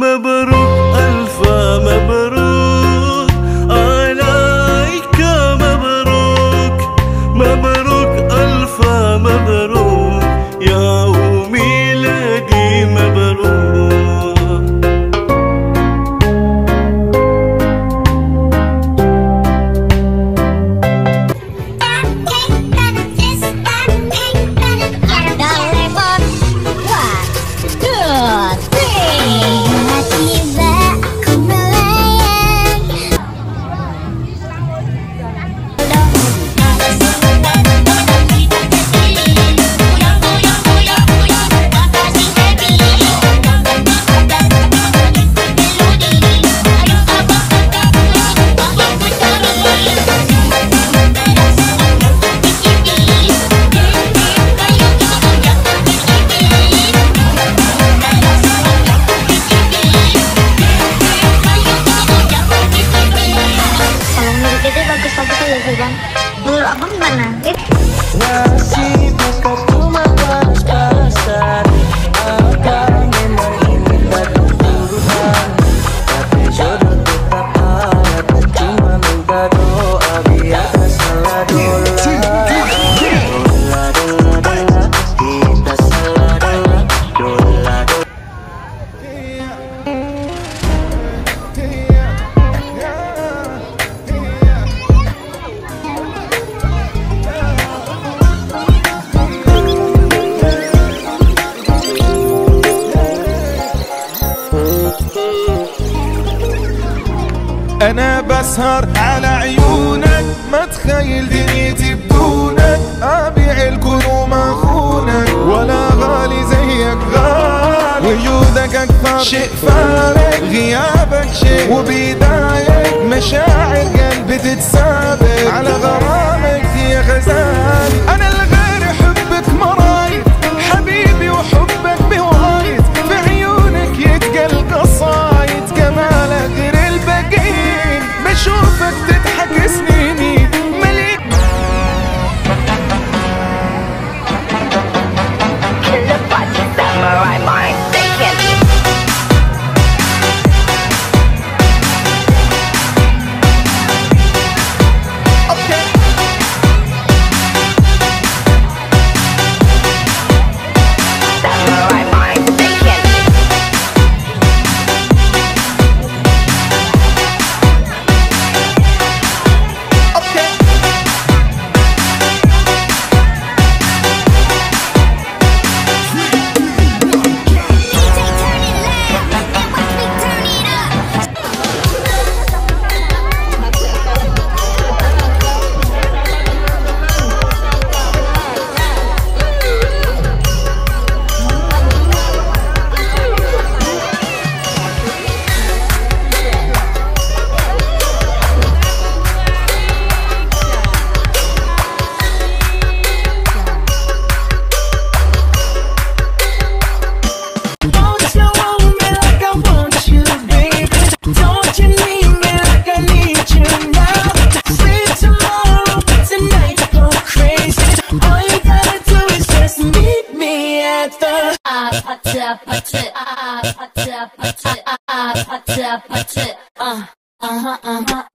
mơ kan? apa mana. gimana? أنا بسهر على عيونك. ما تخيل دنيتي بدونك. أبيع الكروم أخونك. ولا غالي زيك غالي. وجودك أكثر شيء فارق غيابك شيء. وبدايك مشاعر قلبي تتسارع uh-huh, uh-huh.